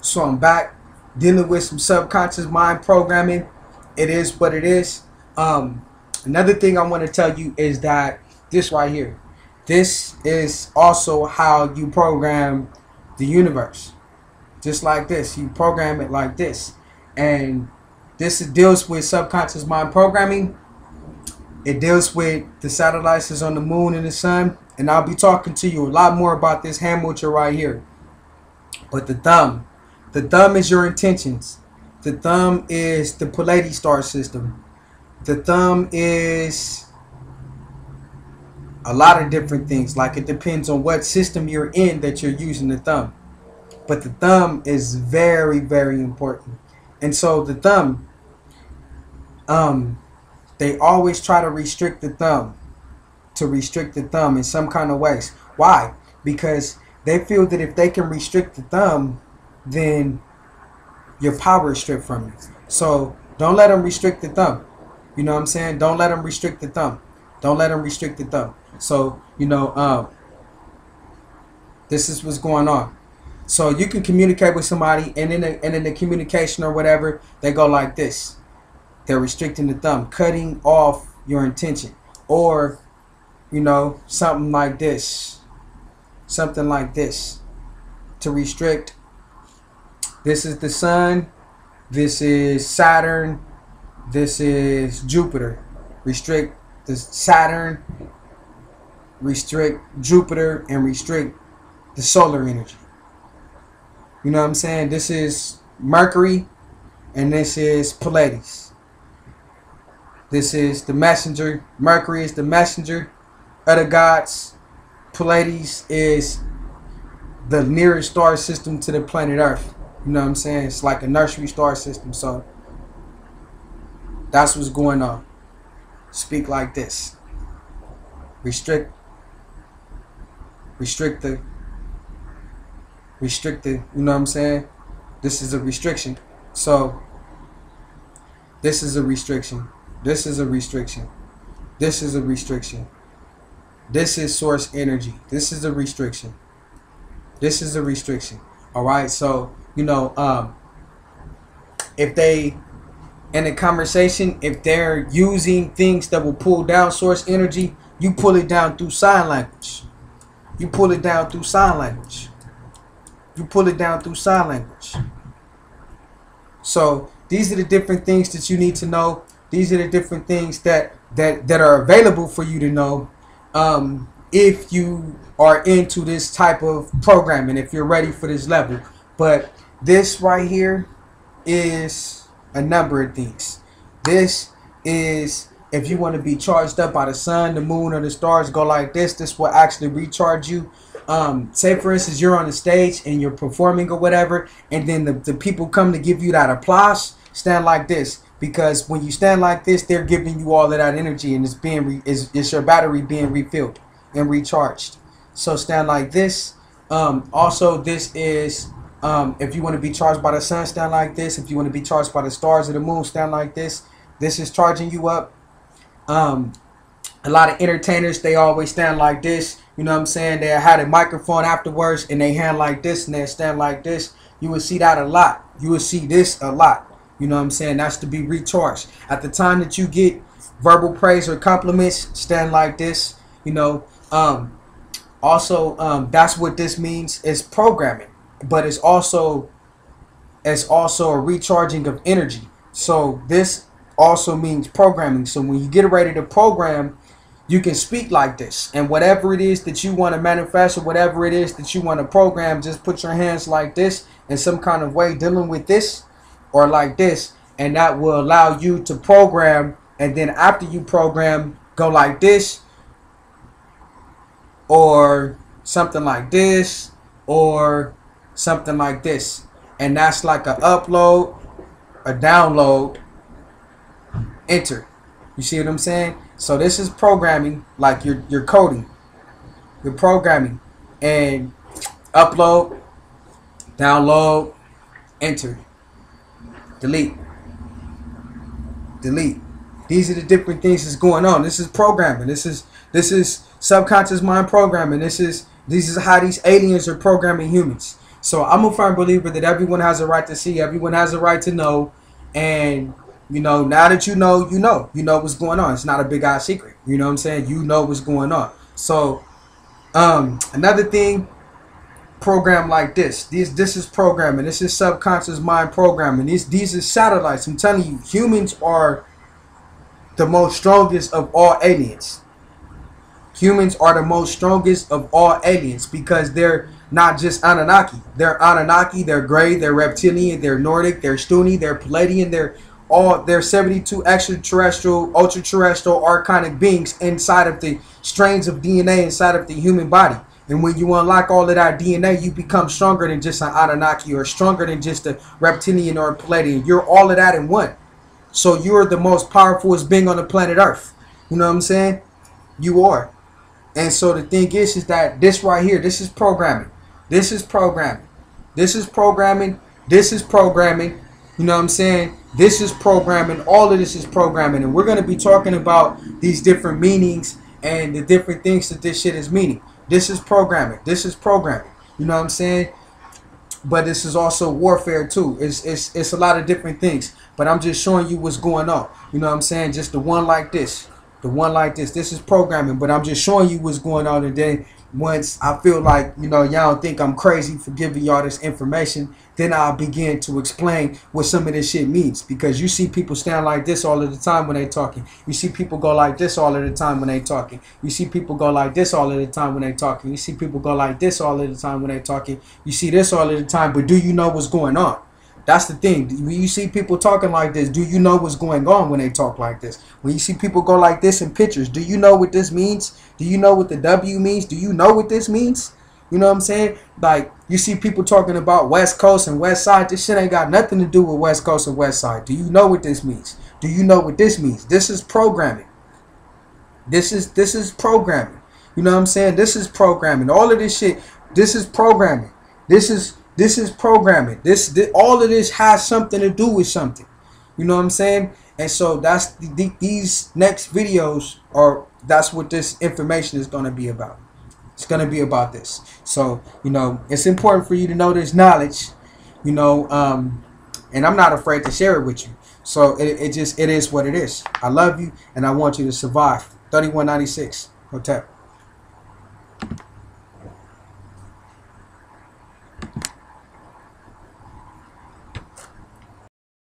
So I'm back dealing with some subconscious mind programming. It is what it is. Um, another thing I want to tell you is that this right here, this is also how you program the universe. Just like this, you program it like this, and this deals with subconscious mind programming. It deals with the satellites on the moon and the sun, and I'll be talking to you a lot more about this hand motor right here. But the thumb, the thumb is your intentions. The thumb is the Pleiades star system. The thumb is a lot of different things. Like it depends on what system you're in that you're using the thumb. But the thumb is very, very important. And so the thumb, um, they always try to restrict the thumb, to restrict the thumb in some kind of ways. Why? Because they feel that if they can restrict the thumb, then your power is stripped from you. So don't let them restrict the thumb. You know what I'm saying? Don't let them restrict the thumb. Don't let them restrict the thumb. So you know, um, this is what's going on. So you can communicate with somebody, and in the, and in the communication or whatever, they go like this. They're restricting the thumb, cutting off your intention, or you know, something like this, something like this, to restrict this is the sun. This is Saturn. This is Jupiter. Restrict the Saturn, restrict Jupiter, and restrict the solar energy. You know what I'm saying? This is Mercury, and this is Pleiades. This is the messenger. Mercury is the messenger of the gods. Pleiades is the nearest star system to the planet Earth. You know what I'm saying? It's like a nursery star system. So that's what's going on. Speak like this. Restrict. Restrict the. Restrict the. You know what I'm saying? This is a restriction. So this is a restriction. This is a restriction. This is a restriction. This is source energy. This is a restriction. This is a restriction. All right. So you know, um, if they in a conversation, if they're using things that will pull down source energy, you pull it down through sign language. You pull it down through sign language. You pull it down through sign language. So these are the different things that you need to know. These are the different things that that that are available for you to know um, if you are into this type of programming. If you're ready for this level, but this right here is a number of things. This is if you want to be charged up by the sun, the moon, or the stars, go like this. This will actually recharge you. Um, say for instance, you're on the stage and you're performing or whatever, and then the, the people come to give you that applause. Stand like this because when you stand like this, they're giving you all of that energy, and it's being re- is it's your battery being refilled and recharged. So stand like this. Um, also, this is um, if you want to be charged by the sun, stand like this. If you want to be charged by the stars or the moon, stand like this. This is charging you up. Um, a lot of entertainers, they always stand like this. You know what I'm saying? They had a microphone afterwards and they hand like this and they stand like this. You will see that a lot. You will see this a lot. You know what I'm saying? That's to be recharged. At the time that you get verbal praise or compliments, stand like this. You know, um, also, um, that's what this means is programming but it's also it's also a recharging of energy. So this also means programming. So when you get ready to program, you can speak like this. And whatever it is that you want to manifest or whatever it is that you want to program, just put your hands like this in some kind of way dealing with this or like this. And that will allow you to program. And then after you program, go like this or something like this or something like this. And that's like a upload, a download, enter. You see what I'm saying? So this is programming, like you're you're coding. You're programming. And upload, download, enter. Delete. Delete. These are the different things that's going on. This is programming. This is this is subconscious mind programming. This is this is how these aliens are programming humans. So I'm a firm believer that everyone has a right to see, everyone has a right to know, and you know, now that you know, you know, you know what's going on. It's not a big eye secret. You know what I'm saying? You know what's going on. So, um, another thing, program like this. These this is programming. This is subconscious mind programming. These these are satellites. I'm telling you, humans are the most strongest of all aliens. Humans are the most strongest of all aliens because they're not just Anunnaki. They're Anunnaki, they're gray, they're reptilian, they're Nordic, they're Stuni, they're Pleiadian, they're all they're 72 extraterrestrial, ultra-terrestrial, archonic beings inside of the strains of DNA inside of the human body. And when you unlock all of that DNA, you become stronger than just an Anunnaki or stronger than just a reptilian or a Pleiadian. You're all of that in one. So you're the most powerful being on the planet Earth. You know what I'm saying? You are. And so the thing is, is that this right here, this is programming. This is programming. This is programming. This is programming. You know what I'm saying? This is programming. All of this is programming. And we're going to be talking about these different meanings and the different things that this shit is meaning. This is programming. This is programming. You know what I'm saying? But this is also warfare too. It's it's it's a lot of different things. But I'm just showing you what's going on. You know what I'm saying? Just the one like this. The one like this. This is programming, but I'm just showing you what's going on today once I feel like, you know, y'all don't think I'm crazy for giving y'all this information, then I'll begin to explain what some of this shit means. Because you see people stand like this all of the time when they talking. You see people go like this all of the time when they talking. You see people go like this all of the time when they talking. You see people go like this all of the time when they talking. You see this all of the time, but do you know what's going on? That's the thing. When you see people talking like this, do you know what's going on when they talk like this? When you see people go like this in pictures, do you know what this means? Do you know what the W means? Do you know what this means? You know what I'm saying? Like you see people talking about West Coast and West Side. This shit ain't got nothing to do with West Coast and West Side. Do you know what this means? Do you know what this means? This is programming. This is this is programming. You know what I'm saying? This is programming. All of this shit. This is programming. This is this is programming. This, this, all of this has something to do with something. You know what I'm saying? And so that's the, the, these next videos are that's what this information is going to be about. It's going to be about this. So, you know, it's important for you to know this knowledge, you know, um, and I'm not afraid to share it with you. So it, it just, it is what it is. I love you and I want you to survive. 3196 Hotel.